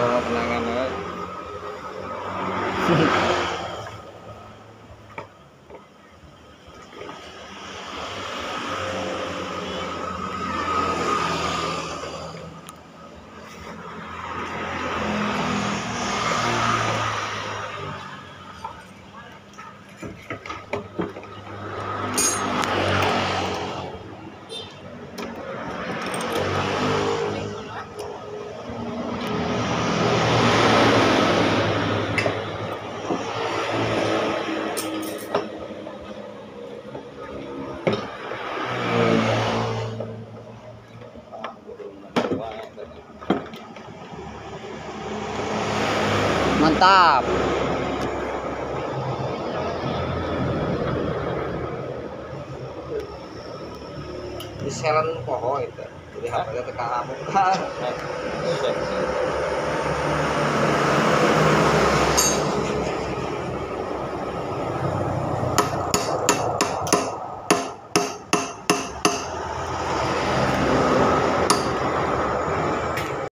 Kalau Mantap. Di selan poho itu. Jadi HP-nya teka muka.